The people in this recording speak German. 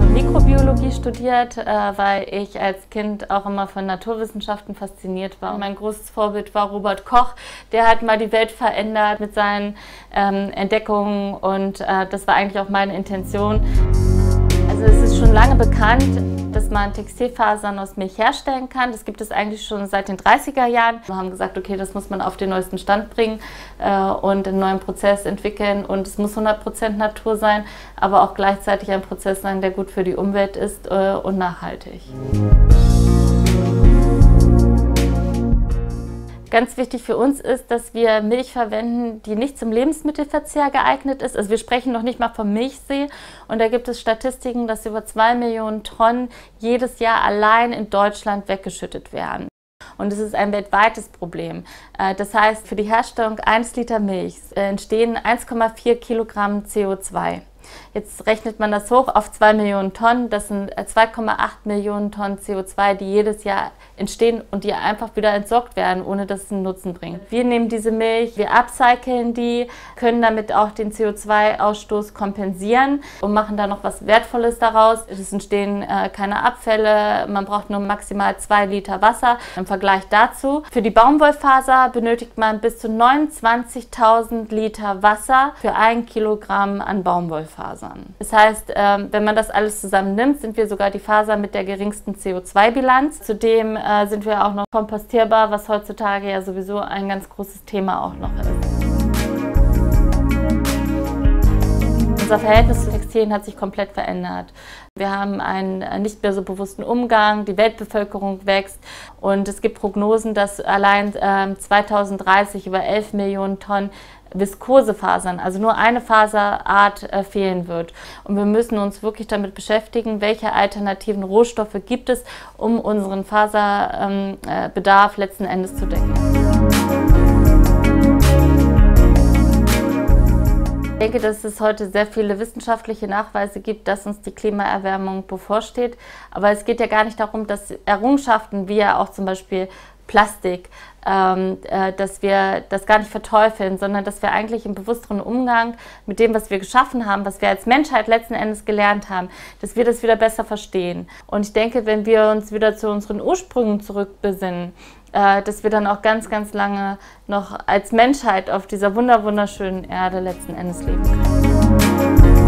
habe Mikrobiologie studiert, äh, weil ich als Kind auch immer von Naturwissenschaften fasziniert war. Mein großes Vorbild war Robert Koch. Der hat mal die Welt verändert mit seinen ähm, Entdeckungen und äh, das war eigentlich auch meine Intention. Also es ist schon lange bekannt, dass man Textilfasern aus Milch herstellen kann. Das gibt es eigentlich schon seit den 30er Jahren. Wir haben gesagt, okay, das muss man auf den neuesten Stand bringen äh, und einen neuen Prozess entwickeln. Und es muss 100% Natur sein, aber auch gleichzeitig ein Prozess sein, der gut für die Umwelt ist äh, und nachhaltig. Ganz wichtig für uns ist, dass wir Milch verwenden, die nicht zum Lebensmittelverzehr geeignet ist. Also wir sprechen noch nicht mal vom Milchsee. Und da gibt es Statistiken, dass über zwei Millionen Tonnen jedes Jahr allein in Deutschland weggeschüttet werden. Und es ist ein weltweites Problem. Äh, das heißt, für die Herstellung 1 Liter Milch äh, entstehen 1,4 Kilogramm CO2. Jetzt rechnet man das hoch auf 2 Millionen Tonnen. Das sind 2,8 äh, Millionen Tonnen CO2, die jedes Jahr entstehen und die einfach wieder entsorgt werden, ohne dass es einen Nutzen bringt. Wir nehmen diese Milch, wir upcyclen die, können damit auch den CO2-Ausstoß kompensieren und machen da noch was Wertvolles daraus. Es entstehen äh, keine Abfälle, man braucht nur maximal 2 Liter Wasser. Im Vergleich dazu, für die Baumwollfaser benötigt man bis zu 29.000 Liter Wasser für ein Kilogramm an Baumwollfasern. Das heißt, äh, wenn man das alles zusammen nimmt, sind wir sogar die Faser mit der geringsten CO2-Bilanz. Zudem äh, sind wir auch noch kompostierbar, was heutzutage ja sowieso ein ganz großes Thema auch noch ist. Unser Verhältnis zu Textilien hat sich komplett verändert. Wir haben einen nicht mehr so bewussten Umgang, die Weltbevölkerung wächst und es gibt Prognosen, dass allein äh, 2030 über 11 Millionen Tonnen Viskosefasern, also nur eine Faserart äh, fehlen wird. Und wir müssen uns wirklich damit beschäftigen, welche alternativen Rohstoffe gibt es, um unseren Faserbedarf ähm, äh, letzten Endes zu decken. Ich denke, dass es heute sehr viele wissenschaftliche Nachweise gibt, dass uns die Klimaerwärmung bevorsteht. Aber es geht ja gar nicht darum, dass Errungenschaften wie ja auch zum Beispiel Plastik, ähm, äh, dass wir das gar nicht verteufeln, sondern dass wir eigentlich im bewussteren Umgang mit dem, was wir geschaffen haben, was wir als Menschheit letzten Endes gelernt haben, dass wir das wieder besser verstehen. Und ich denke, wenn wir uns wieder zu unseren Ursprüngen zurückbesinnen, äh, dass wir dann auch ganz, ganz lange noch als Menschheit auf dieser wunderschönen Erde letzten Endes leben können.